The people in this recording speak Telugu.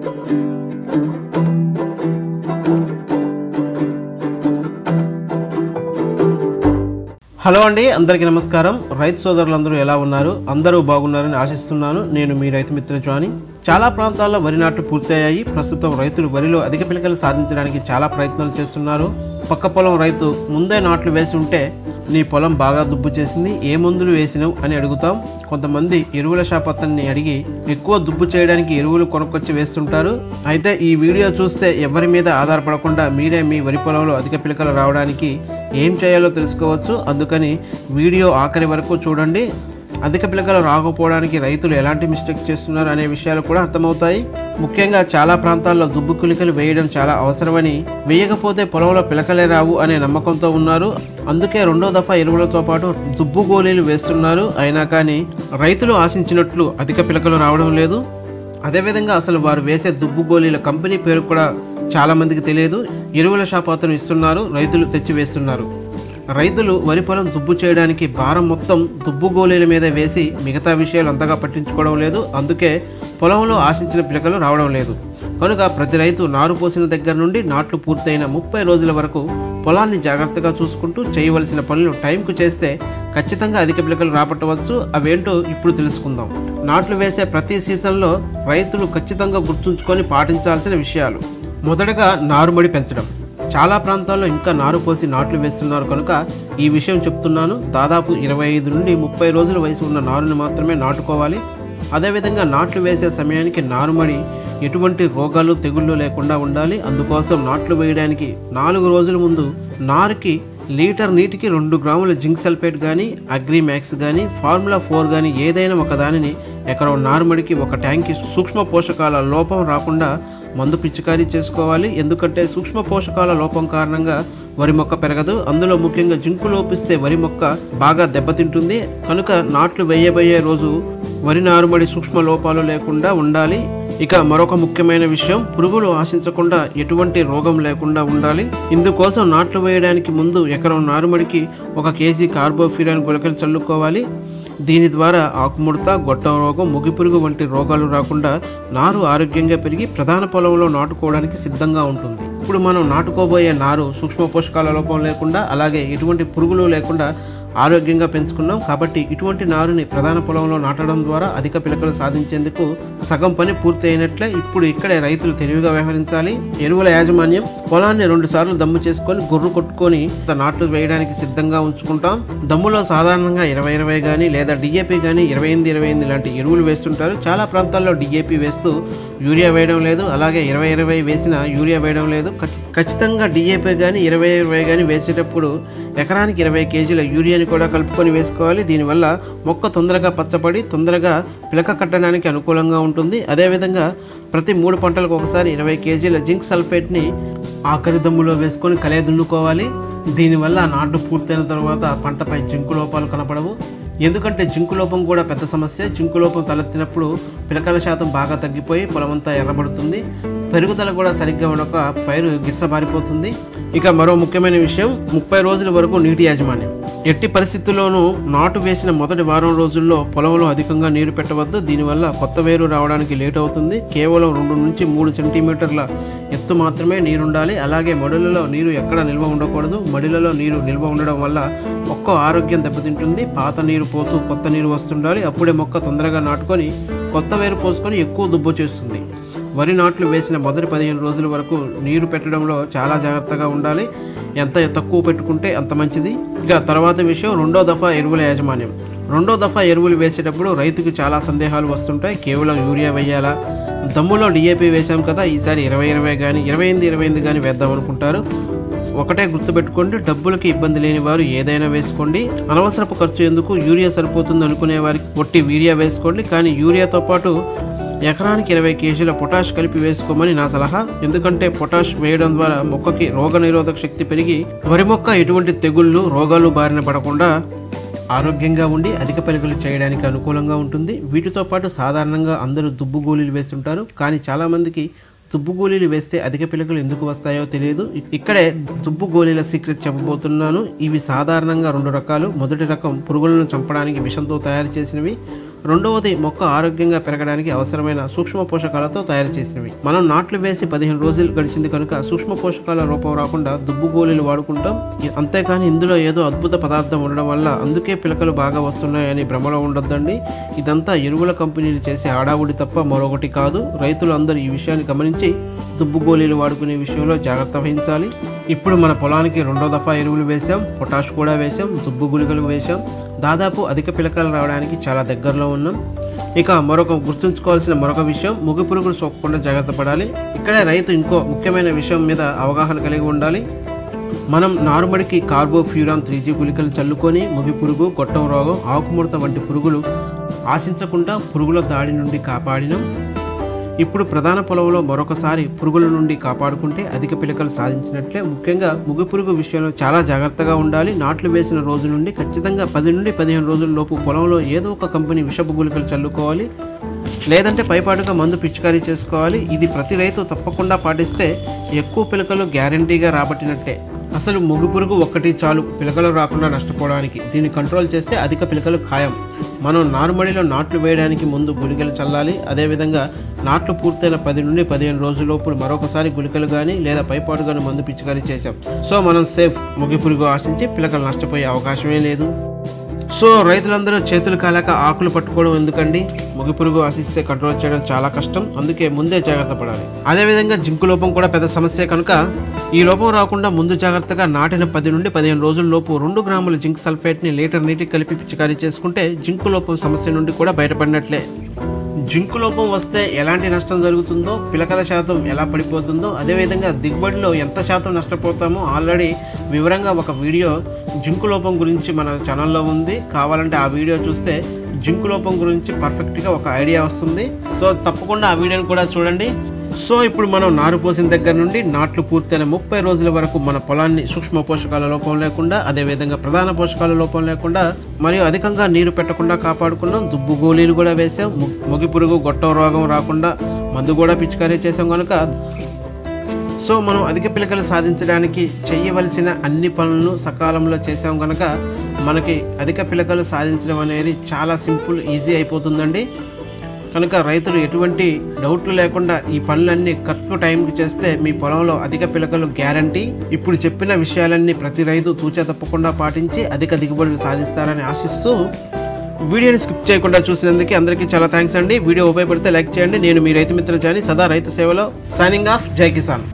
హలో అండి అందరికీ నమస్కారం. రైతు సోదరులందరూ ఎలా ఉన్నారు? అందరూ బాగున్నారని ఆశిస్తున్నాను. నేను మీ రైతు మిత్ర జాని చాలా ప్రాంతాల్లో వరి నాట్లు పూర్తయ్యాయి. ప్రస్తుతం రైతులు వరిలో అధిక పిలకలు సాధించడానికి చాలా ప్రయత్నాలు చేస్తున్నారు. పక్క పొలం రైతు ముందే నాట్లు వేసి ఉంటే నీ పొలం బాగా దుబ్బు చేసింది ఏ మందులు వేసినావు అని అడుగుతాం. కొంతమంది ఎరువుల షాప్ అతన్ని అడిగి ఎక్కువ దుబ్బు చేయడానికి ఎరువులు కొనుక్కొచ్చి వేస్తుంటారు. అయితే ఈ వీడియో చూస్తే ఎవరి మీద ఆధారపడకుండా మీరే మీ వరి పొలంలో అధిక పిలకలు రావడానికి ఏం చేయాలో తెలుసుకోవచ్చు. అందుకని వీడియో ఆఖరి వరకు చూడండి. అధిక పిలకలు రాకపోవడానికి రైతులు ఎలాంటి మిస్టేక్ చేస్తున్నారు అనే విషయాలు కూడా అర్థమవుతాయి. ముఖ్యంగా చాలా ప్రాంతాల్లో దుబ్బు కులికలు వేయడం చాలా అవసరమని వేయకపోతే పొలంలో పిలకలే రావు అనే నమ్మకంతో ఉన్నారు. అందుకే రెండో దఫా ఎరువులతో పాటు దుబ్బు గోళీలు వేస్తున్నారు. అయినా కానీ రైతులు ఆశించినట్లు అధిక పిలకలు రావడం లేదు. అదేవిధంగా అసలు వారు వేసే దుబ్బు గోళీల కంపెనీ పేరు కూడా చాలామందికి తెలియదు. ఎరువుల షాప్ అతను ఇస్తున్నారు రైతులు తెచ్చి వేస్తున్నారు. రైతులు వరి పొలం దుబ్బు చేయడానికి భారం మొత్తం దుబ్బు గోళీల మీద వేసి మిగతా విషయాలు అంతగా పట్టించుకోవడం లేదు. అందుకే పొలంలో ఆశించిన పిలకలు రావడం లేదు. కనుక ప్రతి రైతు నారు పోసిన దగ్గర నుండి నాట్లు పూర్తయిన ముప్పై రోజుల వరకు పొలాన్ని జాగ్రత్తగా చూసుకుంటూ చేయవలసిన పనులు టైంకు చేస్తే ఖచ్చితంగా అధిక పిలకలు రాబట్టవచ్చు. అవేంటో ఇప్పుడు తెలుసుకుందాం. నాట్లు వేసే ప్రతి సీజన్లో రైతులు ఖచ్చితంగా గుర్తుంచుకొని పాటించాల్సిన విషయాలు. మొదటగా నారుమడి పెంచడం. చాలా ప్రాంతాల్లో ఇంకా నారు పోసి నాట్లు వేస్తున్నారు కనుక ఈ విషయం చెప్తున్నాను. దాదాపు ఇరవై ఐదు నుండి ముప్పై రోజుల వయసు ఉన్న నారుని మాత్రమే నాటుకోవాలి. అదేవిధంగా నాట్లు వేసే సమయానికి నారుమడి ఎటువంటి రోగాలు తెగుళ్ళు లేకుండా ఉండాలి. అందుకోసం నాట్లు వేయడానికి నాలుగు రోజుల ముందు నారుకి లీటర్ నీటికి రెండు గ్రాముల జింక్ సల్ఫేట్ కానీ అగ్రిమ్యాక్స్ కానీ ఫార్ములా ఫోర్ కానీ ఏదైనా ఒక దానిని ఎకరం నారుమడికి ఒక ట్యాంక్కి సూక్ష్మ పోషకాల లోపం రాకుండా మందు పిచికారీ చేసుకోవాలి. ఎందుకంటే సూక్ష్మ పోషకాల లోపం కారణంగా వరి మొక్క పెరగదు. అందులో ముఖ్యంగా జింకు లోపిస్తే వరి మొక్క బాగా దెబ్బతింటుంది. కనుక నాట్లు వేయబోయే రోజు వరి నారుమడి సూక్ష్మ లోపాలు లేకుండా ఉండాలి. ఇక మరొక ముఖ్యమైన విషయం పురుగులు ఆశించకుండా ఎటువంటి రోగం లేకుండా ఉండాలి. ఇందుకోసం నాట్లు వేయడానికి ముందు ఎకరం నారుమడికి ఒక కేజీ కార్బోఫిరాన్ గుళికలు చల్లుకోవాలి. దీని ద్వారా ఆకుముడత గొట్టం రోగం ముగిపురుగు వంటి రోగాలు రాకుండా నారు ఆరోగ్యంగా పెరిగి ప్రధాన పొలంలో నాటుకోవడానికి సిద్ధంగా ఉంటుంది. ఇప్పుడు మనం నాటుకోబోయే నారు సూక్ష్మ పోషకాల లోపం లేకుండా అలాగే ఎటువంటి పురుగులు లేకుండా ఆరోగ్యంగా పెంచుకున్నాం. కాబట్టి ఇటువంటి నారుని ప్రధాన పొలంలో నాటడం ద్వారా అధిక పిలకలు సాధించేందుకు సగం పని పూర్తి అయినట్లే ఇప్పుడు ఇక్కడే రైతులు తెలివిగా వ్యవహరించాలి. ఎరువుల యాజమాన్యం పొలాన్ని రెండు సార్లు దమ్ము చేసుకొని గుర్రు కొట్టుకొని నాట్లు వేయడానికి సిద్ధంగా ఉంచుకుంటాం. దమ్ములో సాధారణంగా ఇరవై ఇరవై కానీ లేదా డిఏపి కానీ ఇరవై ఎనిమిది ఇరవై ఎనిమిది లాంటి ఎరువులు వేస్తుంటారు. చాలా ప్రాంతాల్లో డిఏపి వేస్తూ యూరియా వేయడం లేదు. అలాగే ఇరవై ఇరవై వేసిన యూరియా వేయడం లేదు. ఖచ్చితంగా డిఏపి కానీ ఇరవై ఇరవై కానీ వేసేటప్పుడు ఎకరానికి ఇరవై కేజీల యూరియాని కూడా కలుపుకొని వేసుకోవాలి. దీనివల్ల మొక్క తొందరగా పచ్చబడి తొందరగా పిలక కట్టడానికి అనుకూలంగా ఉంటుంది. అదేవిధంగా ప్రతి మూడు పంటలకు ఒకసారి ఇరవై కేజీల జింక్ సల్ఫేట్ని ఆఖరి దమ్ములో వేసుకొని కలే దున్నుకోవాలి దీనివల్ల నాటు పూర్తయిన తర్వాత పంటపై జింకు లోపాలు కనపడవు. ఎందుకంటే జింకు లోపం కూడా పెద్ద సమస్య. జింకు లోపం తలెత్తినప్పుడు పిలకల శాతం బాగా తగ్గిపోయి పొలమంతా ఎర్రబడుతుంది. పెరుగుదల కూడా సరిగ్గా ఉండక పైరు గిట్సబారిపోతుంది ఇక మరో ముఖ్యమైన విషయం ముప్పై రోజుల వరకు నీటి యాజమాన్యం. ఎట్టి పరిస్థితుల్లోనూ నాటు వేసిన మొదటి వారం రోజుల్లో పొలంలో అధికంగా నీరు పెట్టవద్దు. దీనివల్ల కొత్త వేరు రావడానికి లేట్ అవుతుంది. కేవలం రెండు నుంచి మూడు సెంటీమీటర్ల ఎత్తు మాత్రమే నీరుండాలి. అలాగే మడులలో నీరు ఎక్కడ నిల్వ ఉండకూడదు. మడిలలో నీరు నిల్వ ఉండడం వల్ల మొక్క ఆరోగ్యం దెబ్బతింటుంది. పాత నీరు పోతూ కొత్త నీరు వస్తుండాలి. అప్పుడే మొక్క తొందరగా నాటుకొని కొత్త వేరు పోసుకొని ఎక్కువ దుబ్బు చేస్తుంది. వరి నాట్లు వేసిన మొదటి పదిహేను రోజుల వరకు నీరు పెట్టడంలో చాలా జాగ్రత్తగా ఉండాలి. ఎంత తక్కువ పెట్టుకుంటే అంత మంచిది. ఇక తర్వాత విషయం రెండో దఫా ఎరువుల యాజమాన్యం. రెండో దఫా ఎరువులు వేసేటప్పుడు రైతుకు చాలా సందేహాలు వస్తుంటాయి. కేవలం యూరియా వేయాలా? దమ్ములో డిఏపి వేశాం కదా ఈసారి ఇరవై ఇరవై కానీ ఇరవై ఎనిమిది ఇరవై ఎనిమిది కానీ వేద్దాం అనుకుంటారు. ఒకటే గుర్తుపెట్టుకోండి డబ్బులకి ఇబ్బంది లేని వారు ఏదైనా వేసుకోండి. అనవసరపు ఖర్చు ఎందుకు? యూరియా సరిపోతుంది అనుకునే వారికి ఒట్టి యూరియా వేసుకోండి. కానీ యూరియాతో పాటు ఎకరానికి ఇరవై కేజీల పొటాష్ కలిపి వేసుకోమని నా సలహా. ఎందుకంటే పొటాష్ వేయడం ద్వారా మొక్కకి రోగ నిరోధక శక్తి పెరిగి వరి మొక్క ఎటువంటి తెగుళ్ళు రోగాలు బారిన పడకుండా ఆరోగ్యంగా ఉండి అధిక పెరుగులు చేయడానికి అనుకూలంగా ఉంటుంది. వీటితో పాటు సాధారణంగా అందరూ దుబ్బు గోళీలు వేస్తుంటారు. కానీ చాలామందికి దుబ్బు గోళీలు వేస్తే అధిక పిలకలు ఎందుకు వస్తాయో తెలియదు. ఇక్కడే దుబ్బు గోళీల సీక్రెట్ చెప్పబోతున్నాను. ఇవి సాధారణంగా రెండు రకాలు. మొదటి రకం పురుగులను చంపడానికి విషంతో తయారు చేసినవి. రెండవది మొక్క ఆరోగ్యంగా పెరగడానికి అవసరమైన సూక్ష్మ పోషకాలతో తయారు చేసినవి. మనం నాట్లు వేసి పదిహేను రోజులు గడిచింది కనుక సూక్ష్మ పోషకాల రూపం రాకుండా దుబ్బు గోళీలు వాడుకుంటాం. అంతేకాని ఇందులో ఏదో అద్భుత పదార్థం ఉండడం వల్ల అందుకే పిలకలు బాగా వస్తున్నాయని భ్రమలో ఉండొద్దండి. ఇదంతా ఎరువుల కంపెనీలు చేసే ఆడావుడి తప్ప మరొకటి కాదు. రైతులు అందరూ ఈ విషయాన్ని గమనించి దుబ్బు గోళీలు వాడుకునే విషయంలో జాగ్రత్త వహించాలి. ఇప్పుడు మన పొలానికి రెండో దఫా ఎరువులు వేసాం పొటాష్ కూడా వేసాం దుబ్బు గుళికలు వేసాం దాదాపు అధిక పిలకలు రావడానికి చాలా దగ్గరలో ఉన్నాం. ఇక మరొక గుర్తుంచుకోవాల్సిన మరొక విషయం ముగి పురుగులు సోకకుండా జాగ్రత్త పడాలి. ఇక్కడే రైతు ఇంకో ముఖ్యమైన విషయం మీద అవగాహన కలిగి ఉండాలి. మనం నారుమడికి కార్బోఫ్యూరాన్ త్రీ జీ గుళికలు చల్లుకొని ముగి పురుగు గొట్టం రోగం ఆకుముడత వంటి పురుగులు ఆశించకుండా పురుగుల దాడి నుండి కాపాడినాం. ఇప్పుడు ప్రధాన పొలంలో మరొకసారి పురుగుల నుండి కాపాడుకుంటే అధిక పిలకలు సాధించినట్లే ముఖ్యంగా ముగ్గు పురుగు విషయంలో చాలా జాగ్రత్తగా ఉండాలి. నాట్లు వేసిన రోజు నుండి ఖచ్చితంగా పది నుండి పదిహేను రోజుల లోపు పొలంలో ఏదో ఒక కంపెనీ విషపు గుళికలు చల్లుకోవాలి. లేదంటే పైపాటుగా మందు పిచికారీ చేసుకోవాలి. ఇది ప్రతి రైతు తప్పకుండా పాటిస్తే ఎక్కువ పిలకలు గ్యారంటీగా రాబట్టినట్టే అసలు ముగ్గు పురుగు ఒక్కటి చాలు పిలకలు రాకుండా నష్టపోవడానికి. దీన్ని కంట్రోల్ చేస్తే అధిక పిలకలు ఖాయం. మనం నారుమడిలో నాట్లు వేయడానికి ముందు గుళికలు చల్లాలి. అదేవిధంగా నాట్లు పూర్తయిన పది నుండి పదిహేను రోజులలోపు మరొకసారి గుళికలు కానీ లేదా పైపాటు కానీ మందు పిచికారీ చేశాం. సో మనం సేఫ్ ముగి పురుగు ఆశించి పిల్లకలు నష్టపోయే అవకాశమే లేదు. సో రైతులందరూ చేతులు కాలాక ఆకులు పట్టుకోవడం ఎందుకండి? ముగి పురుగు ఆశిస్తే కంట్రోల్ చేయడం చాలా కష్టం. అందుకే ముందే జాగ్రత్త పడాలి. అదేవిధంగా జింకు లోపం కూడా పెద్ద సమస్య కనుక ఈ లోపం రాకుండా ముందు జాగ్రత్తగా నాటిన పది నుండి పదిహేను రోజుల లోపు రెండు గ్రాముల జింక్ సల్ఫేట్ని లీటర్ నీటికి కలిపి పిచికారీ చేసుకుంటే జింకు లోపం సమస్య నుండి కూడా బయటపడినట్లే. జింకు లోపం వస్తే ఎలాంటి నష్టం జరుగుతుందో పిలకల శాతం ఎలా పడిపోతుందో అదేవిధంగా దిగుబడిలో ఎంత శాతం నష్టపోతామో ఆల్రెడీ వివరంగా ఒక వీడియో జింకు లోపం గురించి మన ఛానల్లో ఉంది. కావాలంటే ఆ వీడియో చూస్తే జింకు లోపం గురించి పర్ఫెక్ట్గా ఒక ఐడియా వస్తుంది. సో తప్పకుండా ఆ వీడియోని కూడా చూడండి. సో ఇప్పుడు మనం నారు పోసిన దగ్గర నుండి నాట్లు పూర్తయిన ముప్పై రోజుల వరకు మన పొలాన్ని సూక్ష్మ పోషకాల లోపం లేకుండా అదేవిధంగా ప్రధాన పోషకాల లోపం లేకుండా మరియు అధికంగా నీరు పెట్టకుండా కాపాడుకున్నాం. దుబ్బు గోళీలు కూడా వేసాం ము- మొగి పురుగు గొట్టం రోగం రాకుండా మందు కూడా పిచికారీ చేసాం కనుక సో మనం అధిక పిలకలు సాధించడానికి చేయవలసిన అన్ని పనులను సకాలంలో చేసాం కనుక మనకి అధిక పిలకలు సాధించడం అనేది చాలా సింపుల్ ఈజీ అయిపోతుందండి. కనుక రైతులు ఎటువంటి డౌట్లు లేకుండా ఈ పనులన్నీ కరెక్ట్ టైంకి చేస్తే మీ పొలంలో అధిక పిలకలు గ్యారంటీ. ఇప్పుడు చెప్పిన విషయాలన్నీ ప్రతి రైతు తూచా తప్పకుండా పాటించి అధిక దిగుబడులు సాధిస్తారని ఆశిస్తూ వీడియోని స్కిప్ చేయకుండా చూసినందుకు అందరికీ చాలా థ్యాంక్స్ అండి. వీడియో ఉపయోగపడితే లైక్ చేయండి. నేను మీ రైతు మిత్ర జాని సదా రైతు సేవలో సైనింగ్ ఆఫ్ జై కిసాన్.